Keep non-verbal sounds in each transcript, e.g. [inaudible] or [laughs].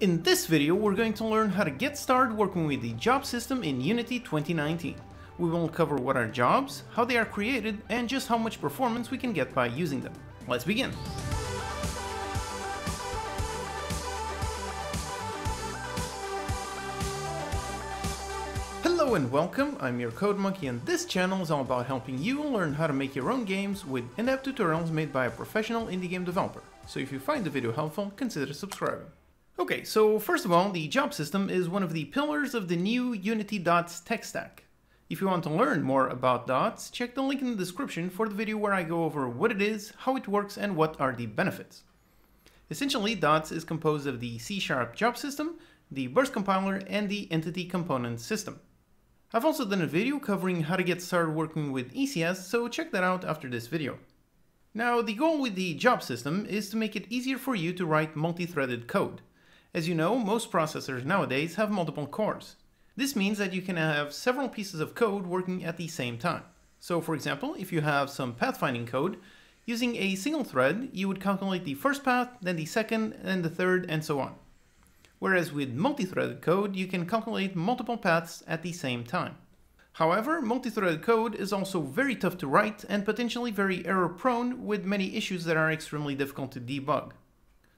In this video, we're going to learn how to get started working with the job system in Unity 2019. We will cover what are jobs, how they are created, and just how much performance we can get by using them. Let's begin! Hello and welcome, I'm your Code Monkey and this channel is all about helping you learn how to make your own games with in-depth tutorials made by a professional indie game developer. So if you find the video helpful, consider subscribing. Okay, so first of all, the job system is one of the pillars of the new Unity Dots tech stack. If you want to learn more about Dots, check the link in the description for the video where I go over what it is, how it works, and what are the benefits. Essentially, Dots is composed of the C-sharp job system, the burst compiler, and the entity component system. I've also done a video covering how to get started working with ECS, so check that out after this video. Now, the goal with the job system is to make it easier for you to write multi-threaded code. As you know, most processors nowadays have multiple cores. This means that you can have several pieces of code working at the same time. So for example, if you have some pathfinding code, using a single thread, you would calculate the first path, then the second, and the third, and so on whereas with multi-threaded code, you can calculate multiple paths at the same time. However, multi-threaded code is also very tough to write and potentially very error-prone with many issues that are extremely difficult to debug.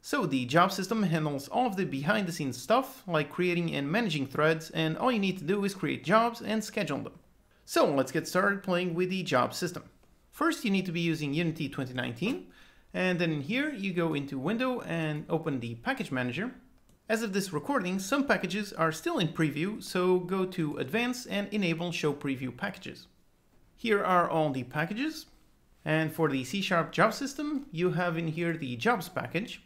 So the job system handles all of the behind-the-scenes stuff, like creating and managing threads, and all you need to do is create jobs and schedule them. So let's get started playing with the job system. First, you need to be using Unity 2019, and then in here you go into Window and open the Package Manager, as of this recording, some packages are still in preview, so go to Advanced and enable Show Preview Packages. Here are all the packages. And for the C-sharp job system, you have in here the jobs package.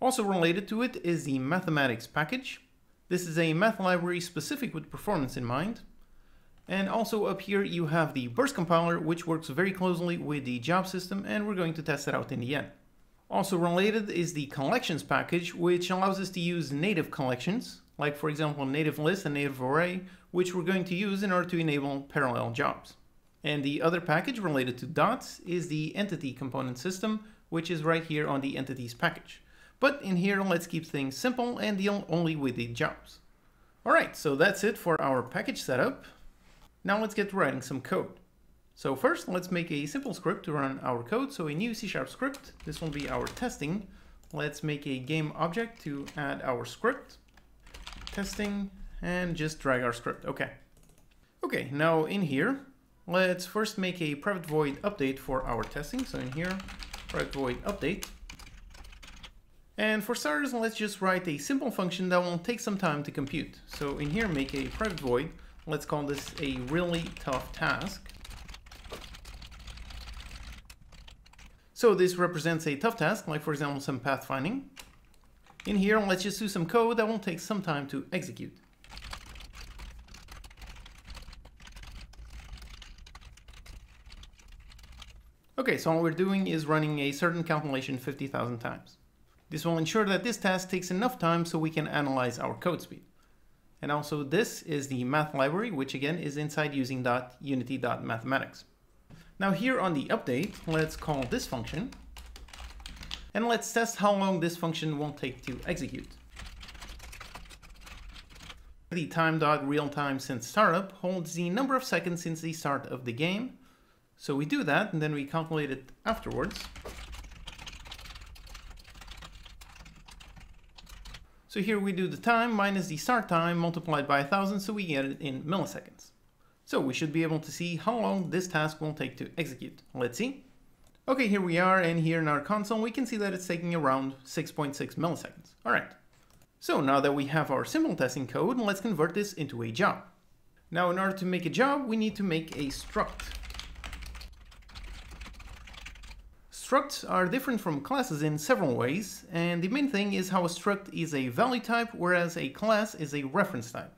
Also related to it is the mathematics package. This is a math library specific with performance in mind. And also up here you have the burst compiler, which works very closely with the job system, and we're going to test it out in the end. Also related is the collections package, which allows us to use native collections, like for example native list and native array, which we're going to use in order to enable parallel jobs. And the other package related to dots is the entity component system, which is right here on the entities package. But in here, let's keep things simple and deal only with the jobs. All right, so that's it for our package setup. Now let's get writing some code. So first, let's make a simple script to run our code. So a new C-sharp script. This will be our testing. Let's make a game object to add our script. Testing, and just drag our script. Okay. Okay, now in here, let's first make a private void update for our testing. So in here, private void update. And for starters, let's just write a simple function that will take some time to compute. So in here, make a private void. Let's call this a really tough task. So this represents a tough task, like for example some pathfinding. In here, let's just do some code that will take some time to execute. Okay, so all we're doing is running a certain calculation 50,000 times. This will ensure that this task takes enough time so we can analyze our code speed. And also this is the math library, which again is inside using .unity.mathematics. Now here on the update, let's call this function. And let's test how long this function won't take to execute. The time.realTime since startup holds the number of seconds since the start of the game. So we do that and then we calculate it afterwards. So here we do the time minus the start time multiplied by 1000 so we get it in milliseconds. So we should be able to see how long this task will take to execute. Let's see. Okay, here we are, and here in our console, we can see that it's taking around 6.6 .6 milliseconds. All right. So now that we have our simple testing code, let's convert this into a job. Now, in order to make a job, we need to make a struct. Structs are different from classes in several ways, and the main thing is how a struct is a value type, whereas a class is a reference type.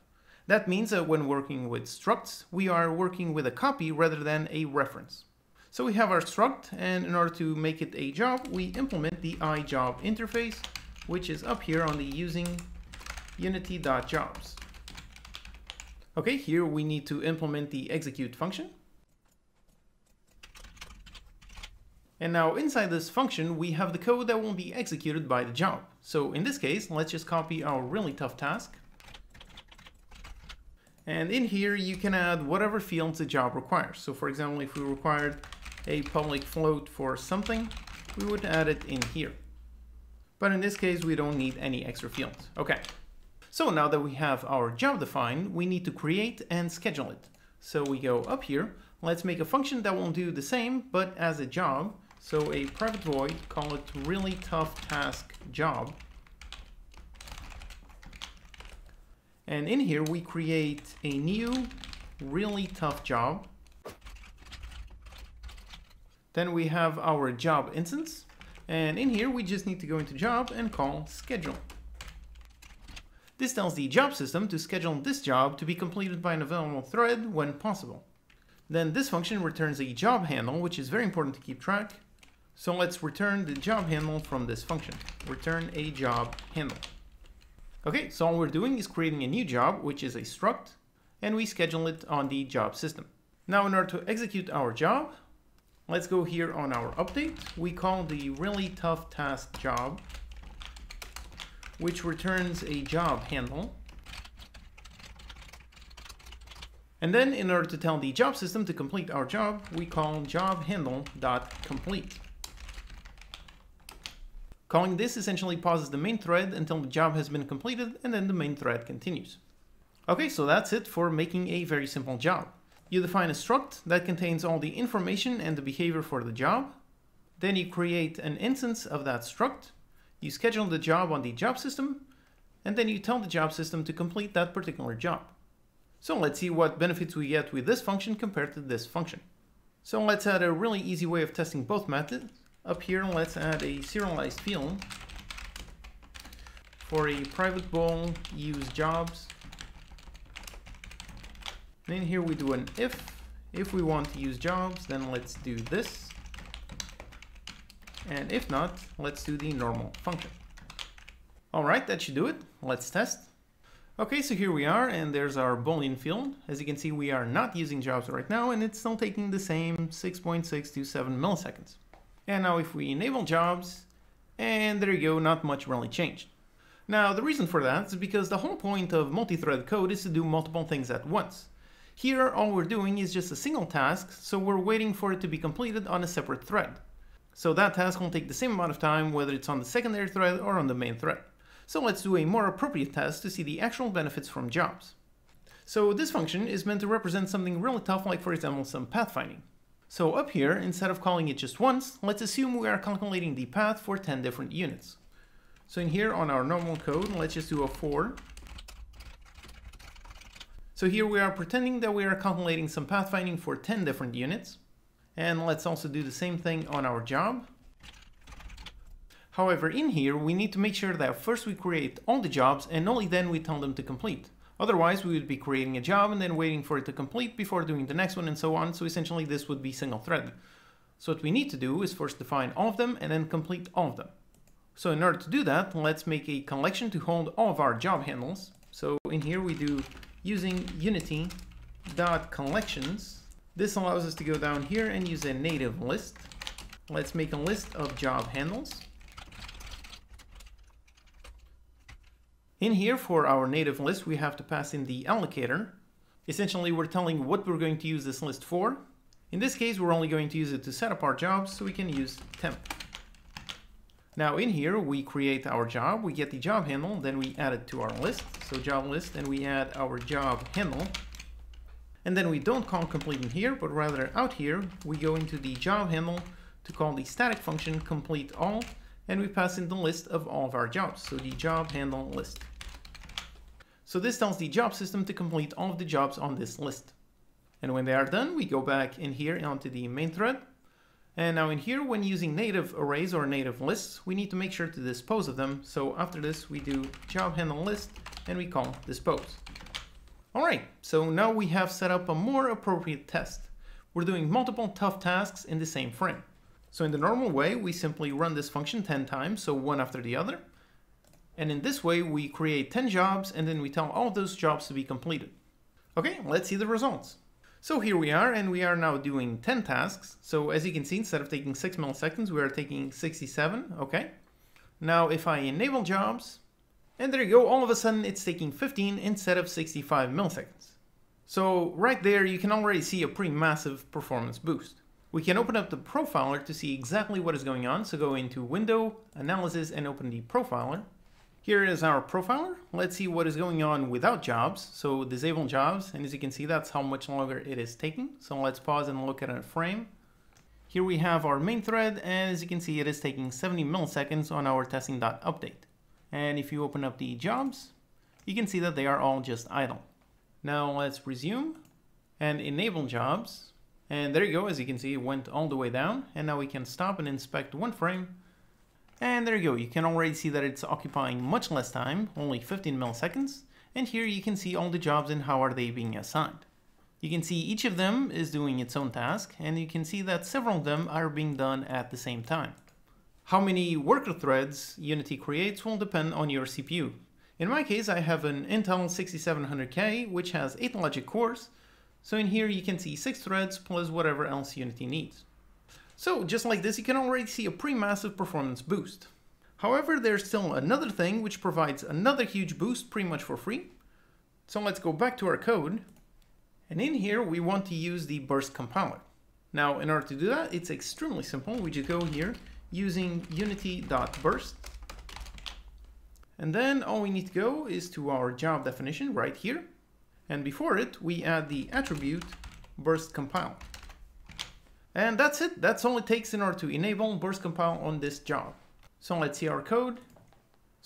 That means that when working with structs, we are working with a copy rather than a reference. So we have our struct, and in order to make it a job, we implement the iJob interface, which is up here on the using unity.jobs. Okay, here we need to implement the execute function. And now inside this function, we have the code that will be executed by the job. So in this case, let's just copy our really tough task. And in here, you can add whatever fields the job requires. So for example, if we required a public float for something, we would add it in here. But in this case, we don't need any extra fields. Okay. So now that we have our job defined, we need to create and schedule it. So we go up here, let's make a function that will do the same, but as a job. So a private void, call it really tough task job. And in here, we create a new really tough job. Then we have our job instance. And in here, we just need to go into job and call schedule. This tells the job system to schedule this job to be completed by an available thread when possible. Then this function returns a job handle, which is very important to keep track. So let's return the job handle from this function. Return a job handle. Okay, so all we're doing is creating a new job, which is a struct, and we schedule it on the job system. Now in order to execute our job, let's go here on our update. We call the really tough task job which returns a job handle. And then in order to tell the job system to complete our job, we call job handle.complete. Calling this essentially pauses the main thread until the job has been completed and then the main thread continues. Okay, so that's it for making a very simple job. You define a struct that contains all the information and the behavior for the job. Then you create an instance of that struct you schedule the job on the job system, and then you tell the job system to complete that particular job. So let's see what benefits we get with this function compared to this function. So let's add a really easy way of testing both methods. Up here, let's add a serialized field for a private bool use jobs. And here we do an if. If we want to use jobs, then let's do this. And if not, let's do the normal function. All right, that should do it. Let's test. Okay, so here we are, and there's our Boolean field. As you can see, we are not using jobs right now, and it's still taking the same 6.627 milliseconds. And now if we enable jobs, and there you go, not much really changed. Now, the reason for that is because the whole point of multi-thread code is to do multiple things at once. Here, all we're doing is just a single task, so we're waiting for it to be completed on a separate thread. So that task will take the same amount of time whether it's on the secondary thread or on the main thread. So let's do a more appropriate test to see the actual benefits from jobs. So this function is meant to represent something really tough like for example some pathfinding. So up here, instead of calling it just once, let's assume we are calculating the path for 10 different units. So in here on our normal code, let's just do a for. So here we are pretending that we are calculating some pathfinding for 10 different units. And let's also do the same thing on our job. However, in here, we need to make sure that first we create all the jobs and only then we tell them to complete. Otherwise, we would be creating a job and then waiting for it to complete before doing the next one and so on. So essentially this would be single threaded. So what we need to do is first define all of them and then complete all of them. So in order to do that, let's make a collection to hold all of our job handles. So in here we do using unity dot collections this allows us to go down here and use a native list. Let's make a list of job handles. In here for our native list, we have to pass in the allocator. Essentially, we're telling what we're going to use this list for. In this case, we're only going to use it to set up our jobs, so we can use temp. Now in here, we create our job, we get the job handle, then we add it to our list. So job list, and we add our job handle. And then we don't call complete in here, but rather out here, we go into the job handle to call the static function complete all, and we pass in the list of all of our jobs, so the job handle list. So this tells the job system to complete all of the jobs on this list. And when they are done, we go back in here onto the main thread. And now in here, when using native arrays or native lists, we need to make sure to dispose of them. So after this, we do job handle list and we call dispose. Alright, so now we have set up a more appropriate test. We're doing multiple tough tasks in the same frame. So in the normal way, we simply run this function 10 times, so one after the other. And in this way, we create 10 jobs and then we tell all those jobs to be completed. Okay, let's see the results. So here we are, and we are now doing 10 tasks. So as you can see, instead of taking 6 milliseconds, we are taking 67, okay? Now if I enable jobs, and there you go, all of a sudden it's taking 15 instead of 65 milliseconds. So right there you can already see a pretty massive performance boost. We can open up the profiler to see exactly what is going on, so go into Window, Analysis, and open the profiler. Here is our profiler. Let's see what is going on without jobs. So disable jobs, and as you can see, that's how much longer it is taking. So let's pause and look at a frame. Here we have our main thread, and as you can see, it is taking 70 milliseconds on our testing.update. And if you open up the jobs, you can see that they are all just idle. Now let's resume and enable jobs. And there you go, as you can see, it went all the way down. And now we can stop and inspect one frame and there you go, you can already see that it's occupying much less time, only 15 milliseconds. And here you can see all the jobs and how are they being assigned. You can see each of them is doing its own task, and you can see that several of them are being done at the same time. How many worker threads Unity creates will depend on your CPU. In my case, I have an Intel 6700K, which has 8 logic cores, so in here you can see 6 threads plus whatever else Unity needs. So just like this, you can already see a pretty massive performance boost. However, there's still another thing which provides another huge boost pretty much for free. So let's go back to our code. And in here, we want to use the burst compiler. Now, in order to do that, it's extremely simple. We just go here using unity.burst. And then all we need to go is to our job definition right here. And before it, we add the attribute burst compile. And that's it. That's all it takes in order to enable burst compile on this job. So let's see our code.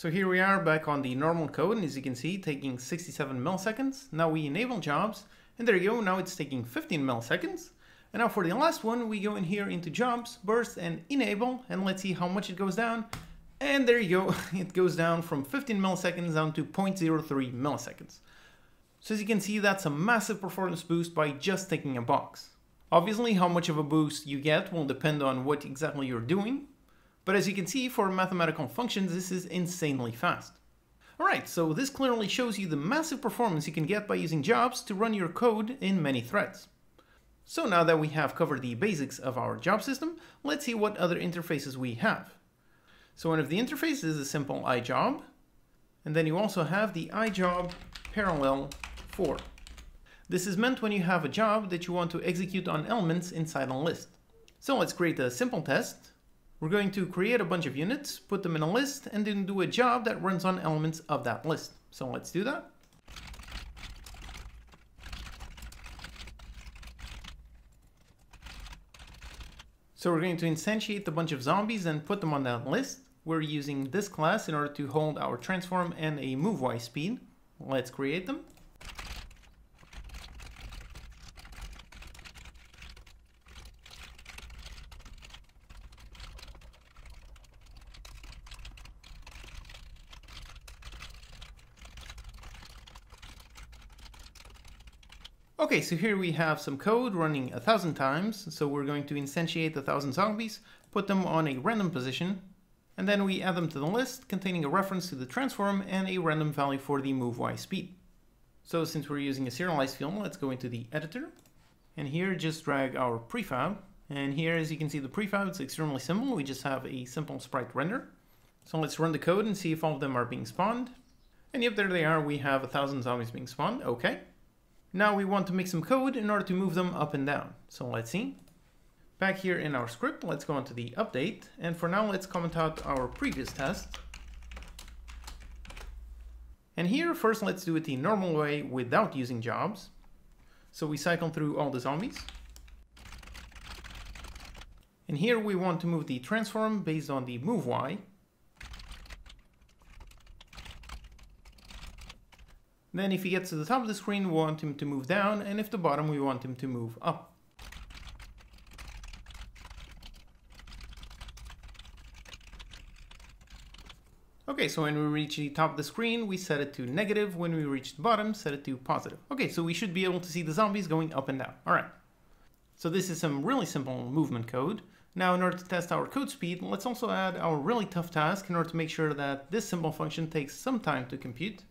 So here we are back on the normal code, and as you can see, taking 67 milliseconds. Now we enable jobs, and there you go, now it's taking 15 milliseconds. And now for the last one, we go in here into jobs, burst, and enable, and let's see how much it goes down. And there you go, [laughs] it goes down from 15 milliseconds down to 0.03 milliseconds. So as you can see, that's a massive performance boost by just taking a box. Obviously, how much of a boost you get will depend on what exactly you're doing, but as you can see, for mathematical functions, this is insanely fast. Alright, so this clearly shows you the massive performance you can get by using jobs to run your code in many threads. So now that we have covered the basics of our job system, let's see what other interfaces we have. So one of the interfaces is a simple iJob, and then you also have the iJob parallel for. This is meant when you have a job that you want to execute on elements inside a list. So let's create a simple test. We're going to create a bunch of units, put them in a list, and then do a job that runs on elements of that list. So let's do that. So we're going to instantiate a bunch of zombies and put them on that list. We're using this class in order to hold our transform and a move y speed. Let's create them. Okay, so here we have some code running a thousand times. So we're going to instantiate a thousand zombies, put them on a random position, and then we add them to the list containing a reference to the transform and a random value for the move y speed. So since we're using a serialized field, let's go into the editor. And here just drag our prefab. And here, as you can see, the prefab is extremely simple. We just have a simple sprite render. So let's run the code and see if all of them are being spawned. And yep, there they are. We have a thousand zombies being spawned. Okay. Now we want to make some code in order to move them up and down. So let's see. Back here in our script, let's go into the update. And for now, let's comment out our previous test. And here, first, let's do it the normal way without using jobs. So we cycle through all the zombies. And here we want to move the transform based on the move y. Then if he gets to the top of the screen, we want him to move down, and if the bottom, we want him to move up. Okay, so when we reach the top of the screen, we set it to negative. When we reach the bottom, set it to positive. Okay, so we should be able to see the zombies going up and down. All right. So this is some really simple movement code. Now, in order to test our code speed, let's also add our really tough task in order to make sure that this simple function takes some time to compute.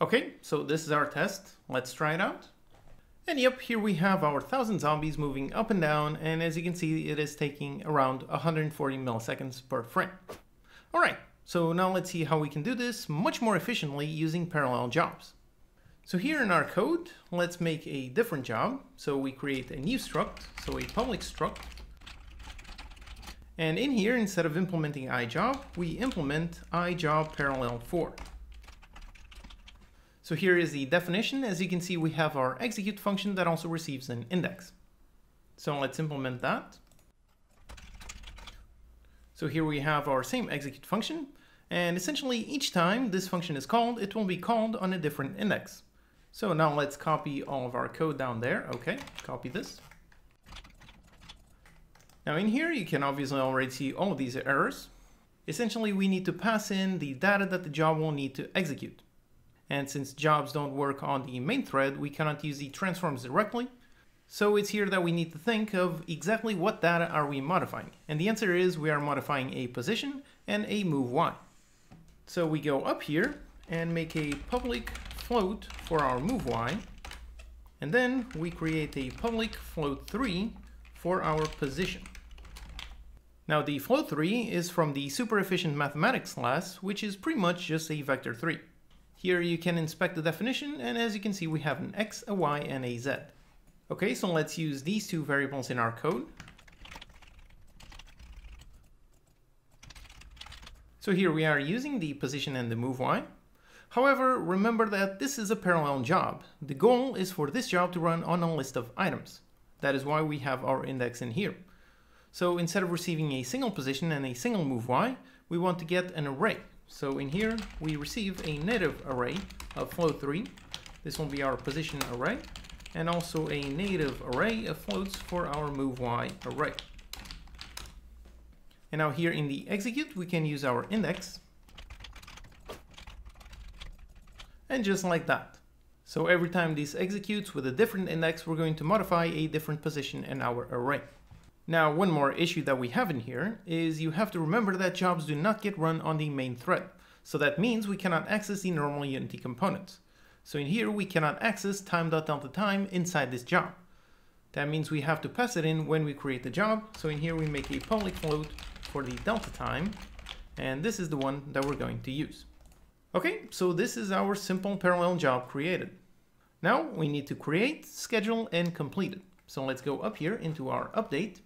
Okay, so this is our test. Let's try it out. And yep, here we have our 1000 zombies moving up and down, and as you can see, it is taking around 140 milliseconds per frame. Alright, so now let's see how we can do this much more efficiently using parallel jobs. So here in our code, let's make a different job. So we create a new struct, so a public struct. And in here, instead of implementing iJob, we implement iJob parallel for. So here is the definition. As you can see, we have our execute function that also receives an index. So let's implement that. So here we have our same execute function. And essentially each time this function is called, it will be called on a different index. So now let's copy all of our code down there. Okay, copy this. Now in here, you can obviously already see all these errors. Essentially, we need to pass in the data that the job will need to execute. And since jobs don't work on the main thread, we cannot use the transforms directly. So it's here that we need to think of exactly what data are we modifying. And the answer is we are modifying a position and a move y. So we go up here and make a public float for our move y. And then we create a public float3 for our position. Now the float3 is from the super efficient mathematics class, which is pretty much just a vector3. Here you can inspect the definition, and as you can see, we have an x, a y, and a z. Okay, so let's use these two variables in our code. So here we are using the position and the move y. However, remember that this is a parallel job. The goal is for this job to run on a list of items. That is why we have our index in here. So instead of receiving a single position and a single move y, we want to get an array. So in here, we receive a native array of float3. This will be our position array, and also a native array of floats for our move y array. And now here in the execute, we can use our index. And just like that. So every time this executes with a different index, we're going to modify a different position in our array. Now, one more issue that we have in here is you have to remember that jobs do not get run on the main thread. So that means we cannot access the normal Unity components. So in here, we cannot access time.delta time inside this job. That means we have to pass it in when we create the job. So in here, we make a public float for the delta time. And this is the one that we're going to use. Okay, so this is our simple parallel job created. Now we need to create, schedule, and complete it. So let's go up here into our update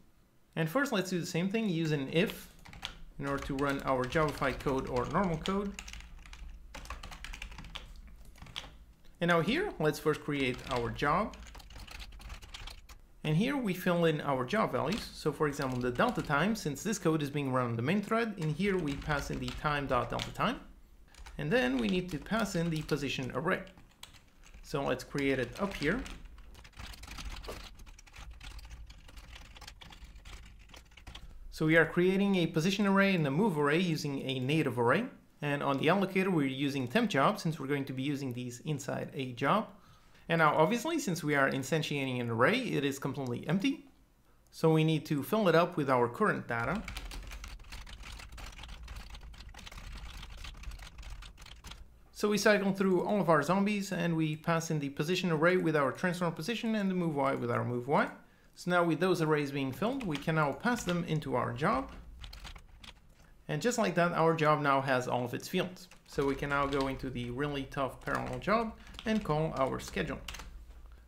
and first, let's do the same thing, use an if in order to run our jobified code or normal code. And now here, let's first create our job. And here we fill in our job values. So for example, the delta time, since this code is being run on the main thread, in here we pass in the time.delta time. And then we need to pass in the position array. So let's create it up here. So we are creating a position array and a move array using a native array. And on the allocator, we're using temp job since we're going to be using these inside a job. And now obviously, since we are instantiating an array, it is completely empty. So we need to fill it up with our current data. So we cycle through all of our zombies and we pass in the position array with our transform position and the move y with our move y. So now with those arrays being filled, we can now pass them into our job. And just like that, our job now has all of its fields. So we can now go into the really tough parallel job and call our schedule.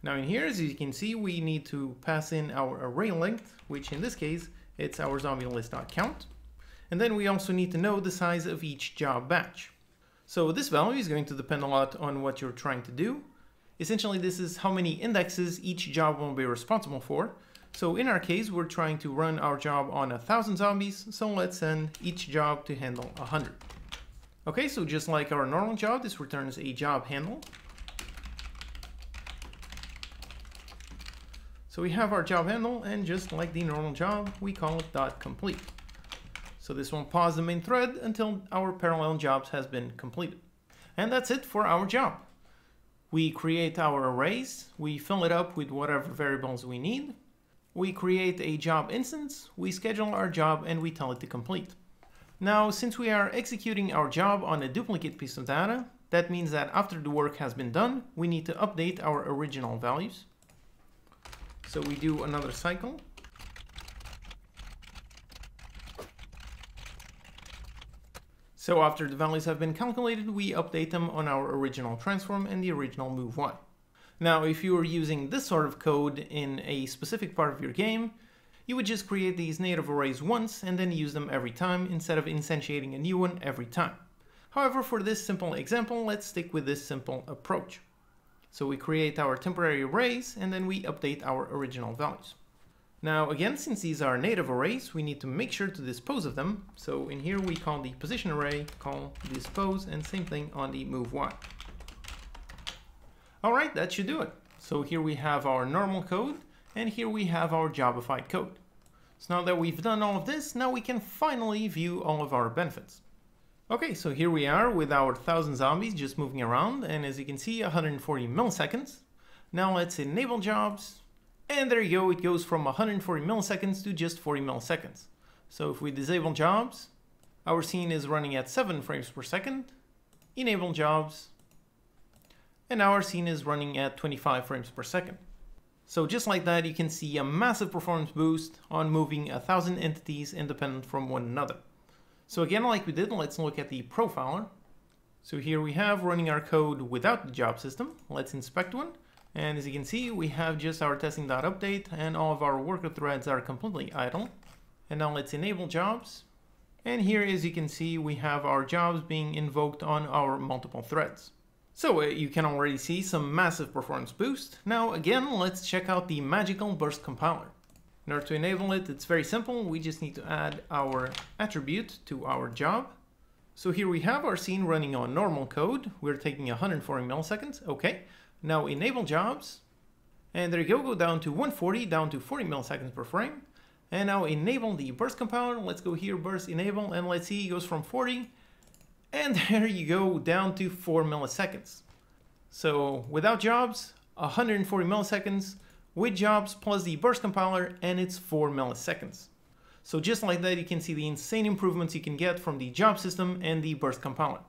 Now in here, as you can see, we need to pass in our array length, which in this case, it's our zombie list.count. And then we also need to know the size of each job batch. So this value is going to depend a lot on what you're trying to do. Essentially, this is how many indexes each job will be responsible for. So in our case, we're trying to run our job on a thousand zombies, so let's send each job to handle a hundred. Okay, so just like our normal job, this returns a job handle. So we have our job handle, and just like the normal job, we call it dot complete. So this won't pause the main thread until our parallel jobs has been completed. And that's it for our job. We create our arrays, we fill it up with whatever variables we need. We create a job instance, we schedule our job, and we tell it to complete. Now, since we are executing our job on a duplicate piece of data, that means that after the work has been done, we need to update our original values. So we do another cycle. So after the values have been calculated, we update them on our original transform and the original move one. Now, if you were using this sort of code in a specific part of your game, you would just create these native arrays once and then use them every time instead of instantiating a new one every time. However, for this simple example, let's stick with this simple approach. So we create our temporary arrays and then we update our original values. Now again, since these are native arrays, we need to make sure to dispose of them. So in here we call the position array, call dispose, and same thing on the move y. All right, that should do it. So here we have our normal code, and here we have our jobified code. So now that we've done all of this, now we can finally view all of our benefits. Okay, so here we are with our 1000 zombies just moving around, and as you can see, 140 milliseconds. Now let's enable jobs, and there you go, it goes from 140 milliseconds to just 40 milliseconds. So if we disable jobs, our scene is running at 7 frames per second, enable jobs, and our scene is running at 25 frames per second. So just like that, you can see a massive performance boost on moving a thousand entities independent from one another. So again, like we did, let's look at the profiler. So here we have running our code without the job system. Let's inspect one. And as you can see, we have just our testing.update and all of our worker threads are completely idle. And now let's enable jobs. And here, as you can see, we have our jobs being invoked on our multiple threads. So uh, you can already see some massive performance boost. Now again, let's check out the magical burst compiler. In order to enable it, it's very simple. We just need to add our attribute to our job. So here we have our scene running on normal code. We're taking 140 milliseconds. Okay. Now enable jobs, and there you go, go down to 140, down to 40 milliseconds per frame. And now enable the burst compiler. Let's go here, burst enable, and let's see, it goes from 40, and [laughs] there you go, down to 4 milliseconds. So without jobs, 140 milliseconds, with jobs plus the burst compiler, and it's 4 milliseconds. So just like that, you can see the insane improvements you can get from the job system and the burst compiler.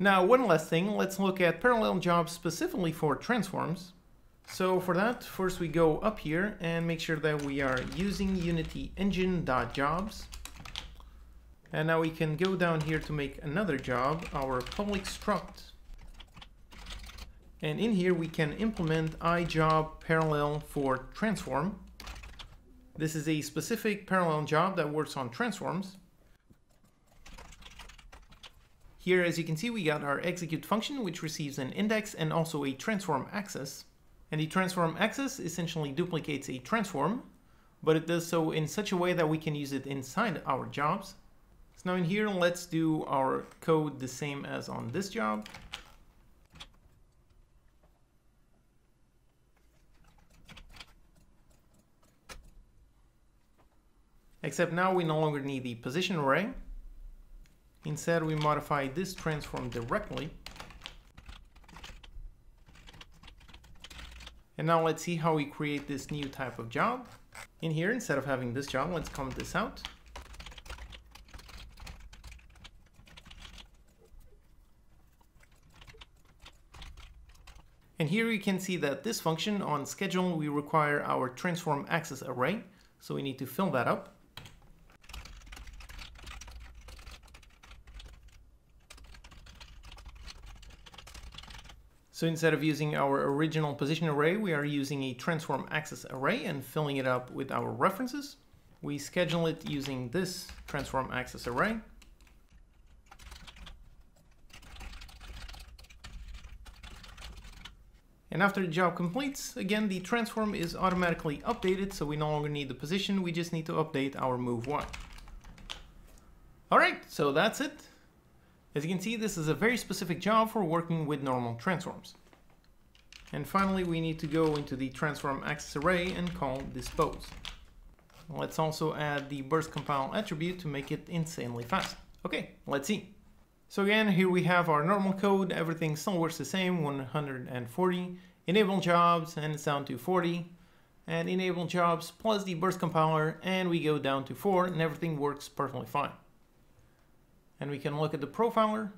Now, one last thing, let's look at parallel jobs specifically for transforms. So for that, first we go up here and make sure that we are using Unity engine.jobs. And now we can go down here to make another job, our public struct. And in here we can implement iJob parallel for transform. This is a specific parallel job that works on transforms. Here, as you can see, we got our execute function, which receives an index and also a transform access. And the transform access essentially duplicates a transform, but it does so in such a way that we can use it inside our jobs. So now in here, let's do our code the same as on this job. Except now we no longer need the position array, Instead, we modify this transform directly. And now let's see how we create this new type of job. In here, instead of having this job, let's comment this out. And here you can see that this function on schedule, we require our transform access array. So we need to fill that up. So instead of using our original position array, we are using a transform access array and filling it up with our references. We schedule it using this transform access array. And after the job completes, again, the transform is automatically updated, so we no longer need the position, we just need to update our move y. All right, so that's it. As you can see, this is a very specific job for working with normal transforms. And finally, we need to go into the transform access array and call dispose. Let's also add the burst compile attribute to make it insanely fast. Okay, let's see. So again, here we have our normal code. Everything still works the same, 140. Enable jobs, and it's down to 40. And enable jobs plus the burst compiler, and we go down to 4, and everything works perfectly fine and we can look at the profiler.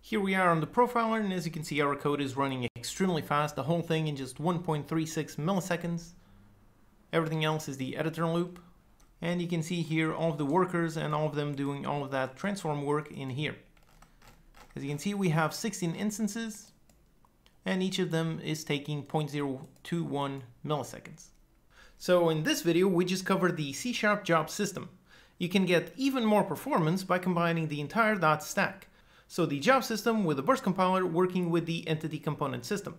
Here we are on the profiler, and as you can see, our code is running extremely fast, the whole thing in just 1.36 milliseconds. Everything else is the editor loop. And you can see here all of the workers and all of them doing all of that transform work in here. As you can see, we have 16 instances and each of them is taking 0.021 milliseconds. So in this video, we just covered the C-sharp job system. You can get even more performance by combining the entire dot stack. So the job system with the burst compiler working with the entity component system.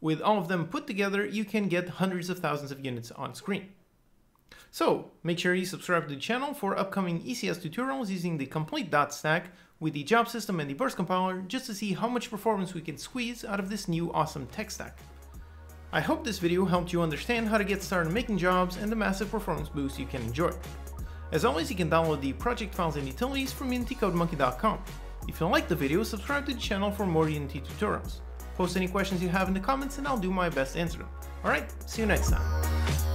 With all of them put together, you can get hundreds of thousands of units on screen. So make sure you subscribe to the channel for upcoming ECS tutorials using the complete dot stack with the job system and the burst compiler just to see how much performance we can squeeze out of this new awesome tech stack. I hope this video helped you understand how to get started making jobs and the massive performance boost you can enjoy. As always, you can download the project files and utilities from unitycodemonkey.com. If you liked the video, subscribe to the channel for more Unity tutorials. Post any questions you have in the comments and I'll do my best to answer them. Alright, see you next time.